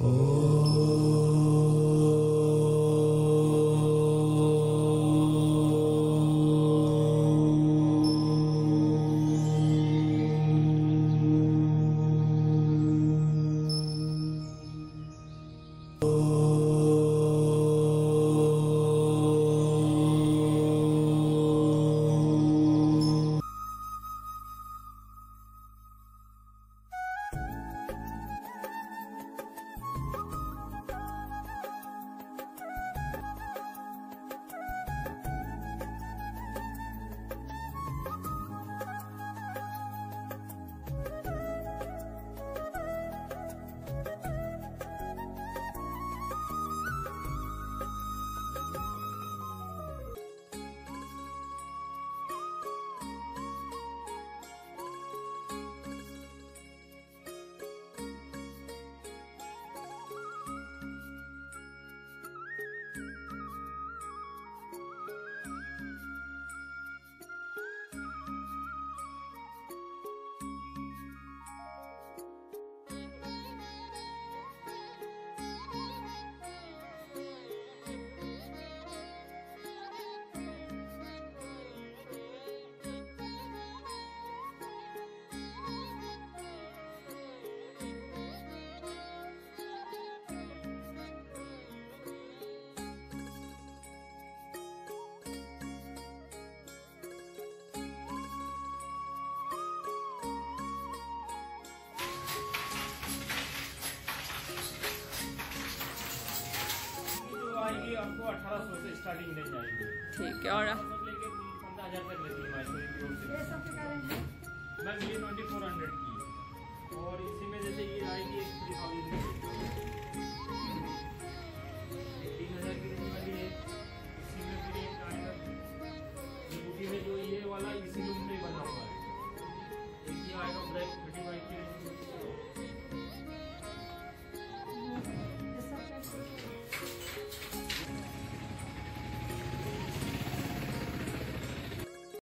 Oh. Starting ठीक है और ट्वेंटी फोर हंड्रेड की और इसी में जैसे ये आएगी